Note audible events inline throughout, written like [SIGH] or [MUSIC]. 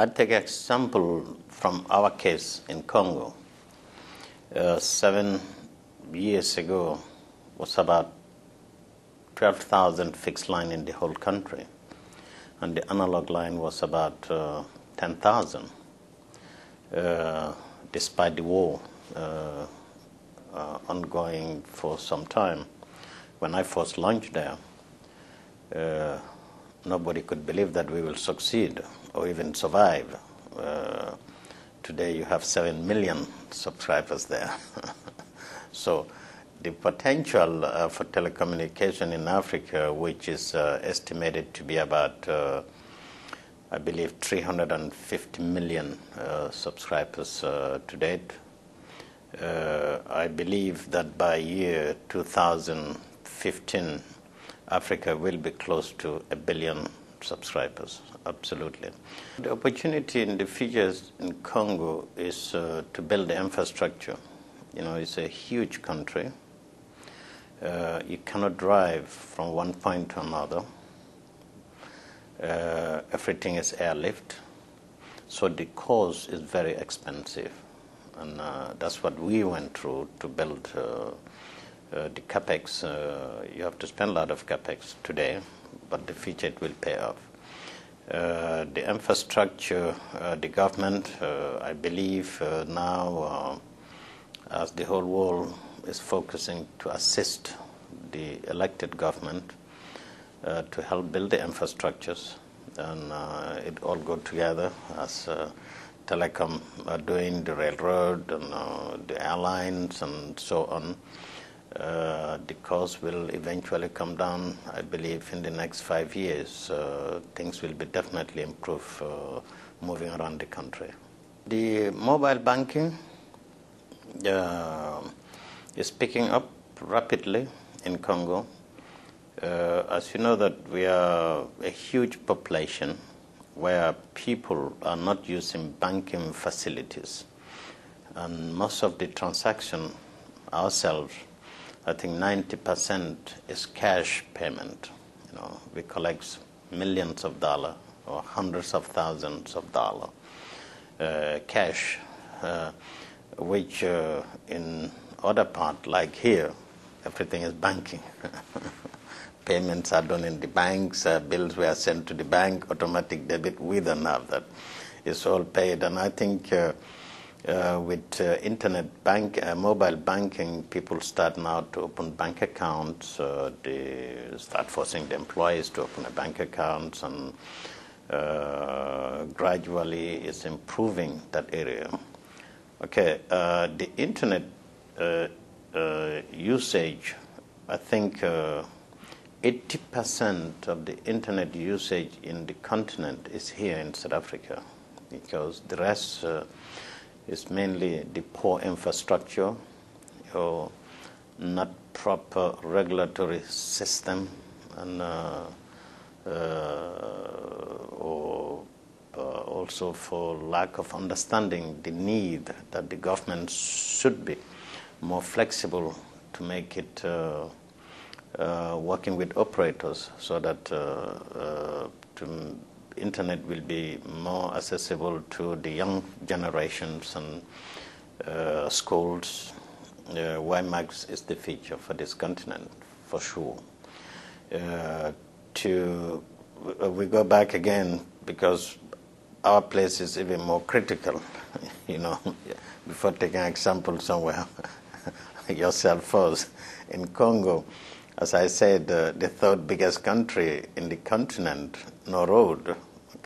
I take example from our case in Congo. Uh, seven years ago was about 12,000 fixed line in the whole country, and the analog line was about uh, 10,000. Uh, despite the war uh, uh, ongoing for some time, when I first launched there, uh, nobody could believe that we will succeed or even survive. Uh, today you have 7 million subscribers there. [LAUGHS] so the potential uh, for telecommunication in Africa, which is uh, estimated to be about, uh, I believe, 350 million uh, subscribers uh, to date, I believe that by year 2015, Africa will be close to a billion subscribers, absolutely. The opportunity in the future in Congo is uh, to build the infrastructure. You know, it's a huge country. Uh, you cannot drive from one point to another. Uh, everything is airlift. So the cost is very expensive. And uh, that's what we went through to build uh, the capex, uh, you have to spend a lot of capex today, but the future it will pay off. Uh, the infrastructure, uh, the government, uh, I believe uh, now, as the whole world is focusing to assist the elected government to help build the infrastructures, and it all go together as telecom are doing, the railroad and the airlines and so on. Uh, the cost will eventually come down. I believe in the next five years, uh, things will be definitely improved uh, moving around the country. The mobile banking uh, is picking up rapidly in Congo. Uh, as you know, that we are a huge population where people are not using banking facilities, and most of the transaction ourselves I think 90% is cash payment. You know, we collect millions of dollars or hundreds of thousands of dollars uh, cash, uh, which uh, in other part like here, everything is banking. [LAUGHS] Payments are done in the banks, uh, bills were sent to the bank, automatic debit. We don't have that. It's all paid, and I think uh, with uh, internet bank, uh, mobile banking, people start now to open bank accounts. Uh, they start forcing the employees to open a bank accounts, and uh, gradually it's improving that area. Okay, uh, the internet usage, I think. 80% of the internet usage in the continent is here in South Africa because the rest is mainly the poor infrastructure or not proper regulatory system and uh, uh, or uh, also for lack of understanding the need that the government should be more flexible to make it uh, uh, working with operators so that uh, to internet will be more accessible to the young generations and uh, schools. Uh, WiMAX is the feature for this continent, for sure. Uh, to uh, we go back again because our place is even more critical. [LAUGHS] you know, before taking an example somewhere, [LAUGHS] yourself first in Congo as I said, uh, the third biggest country in the continent, no road,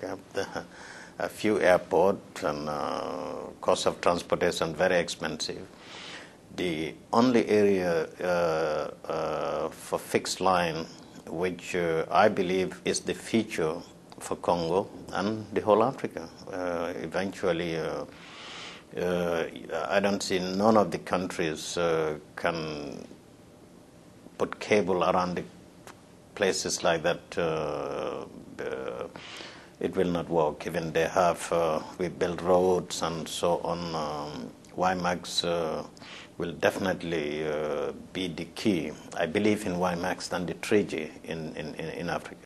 okay, [LAUGHS] a few airports and uh, cost of transportation very expensive. The only area uh, uh for fixed line, which uh, I believe is the future for Congo and the whole Africa, uh, eventually. I don't see none of the countries can put cable around the places like that, uh, uh, it will not work. Even they have, uh, we build roads and so on. Um, WiMAX uh, will definitely uh, be the key. I believe in WiMAX than the 3G in, in, in Africa.